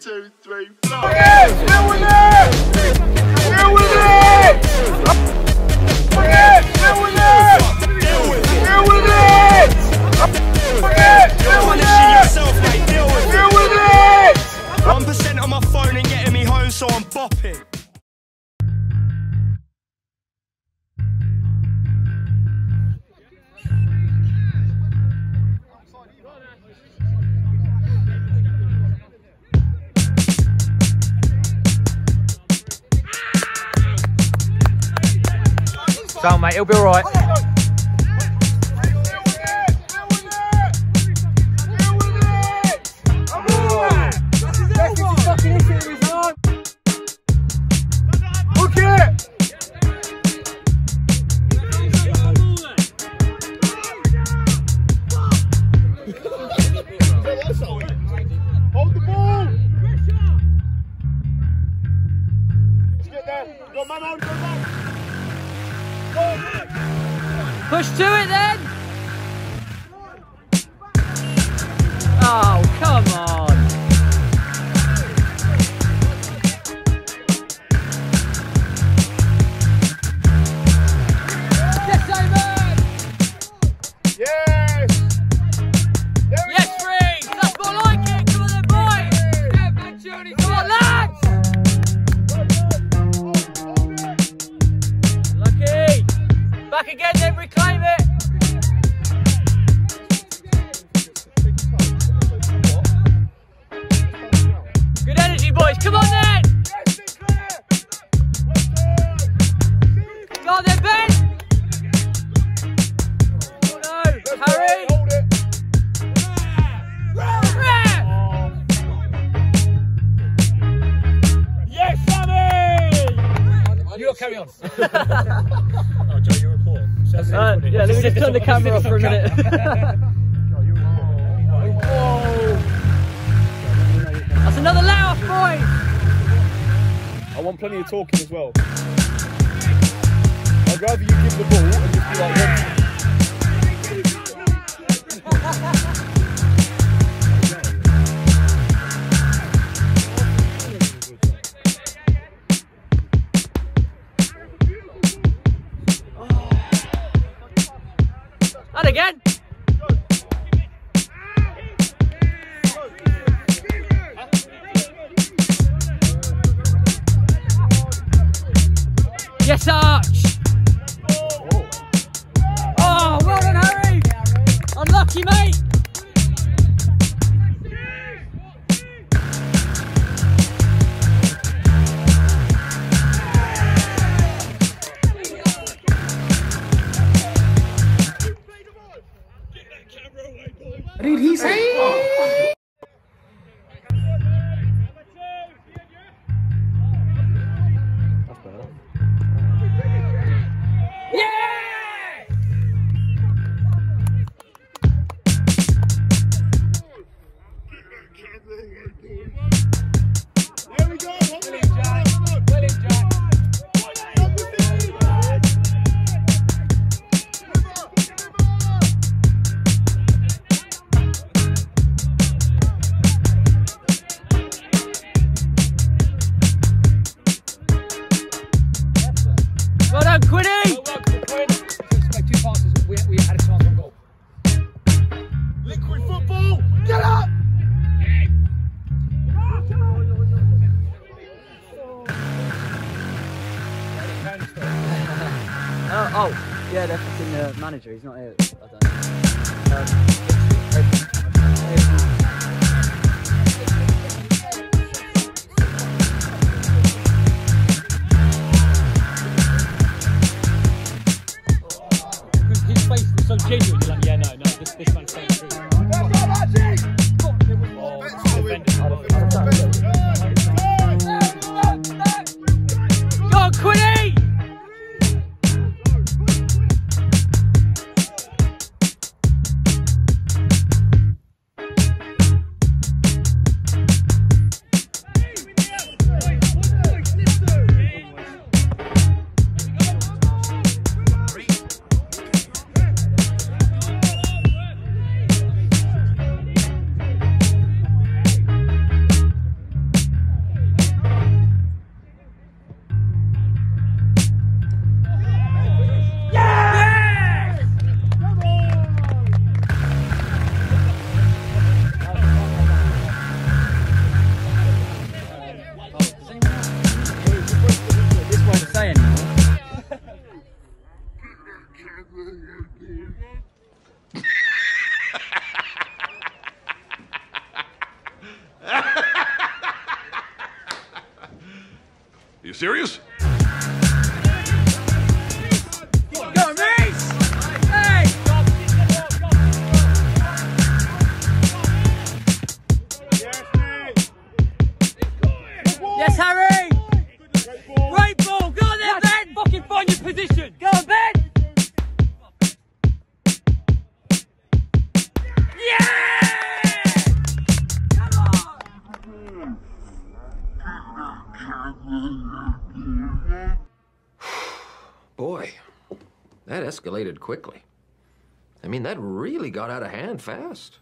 two, three, four. Yes, deal with it! Deal with it! Sound, mate. He'll be alright. Hold Yes! Yes. That's more like it! Come on boys! Come on, lads! Lucky! Back again Harry! Hold it. Yes, Sammy! You carry on. Oh, Joe, your report. Says Uh, yeah, let me just turn the camera off for a minute. That's another layoff, boys! I want plenty of talking as well. I'd rather you give the ball and just be like, And again! Yes, Arch! Oh, well done, Harry! Unlucky, mate! There Oh, oh, yeah, they're fucking uh, manager. He's not here. I don't know. Um, Boy, that escalated quickly. I mean, that really got out of hand fast.